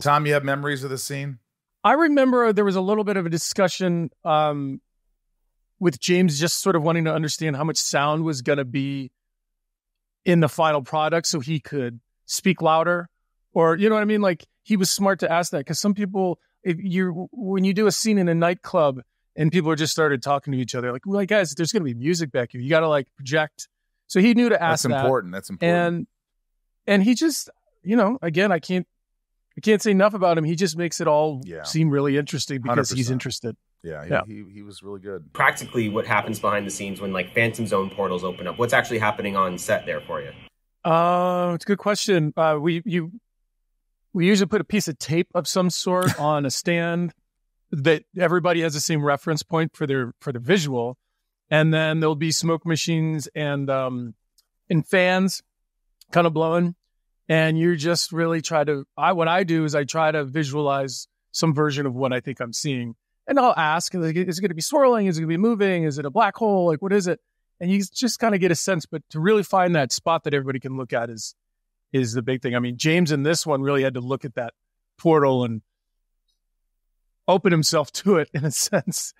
Tom, you have memories of the scene? I remember there was a little bit of a discussion um, with James just sort of wanting to understand how much sound was going to be in the final product so he could speak louder or you know what I mean like he was smart to ask that cuz some people if you when you do a scene in a nightclub and people are just started talking to each other like well guys there's going to be music back here you got to like project so he knew to ask That's that. important. That's important. and and he just you know again I can't I can't say enough about him he just makes it all Yeah. seem really interesting because he's 100%. interested yeah, he, Yeah. He, he was really good. Practically, what happens behind the scenes when like Phantom Zone portals open up? What's actually happening on set there for you? Uh, it's a good question. Uh, we you we usually put a piece of tape of some sort on a stand that everybody has the same reference point for their for the visual, and then there'll be smoke machines and um and fans kind of blowing, and you just really try to. I what I do is I try to visualize some version of what I think I'm seeing, and I'll ask, like, is it going to be swirling? Is it going to be moving? Is it a black hole? Like, what is it? and you just kind of get a sense. But to really find that spot that everybody can look at is is the big thing. I mean, James in this one really had to look at that portal and open himself to it in a sense.